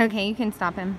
Okay, you can stop him.